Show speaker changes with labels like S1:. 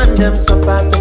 S1: and them suffer part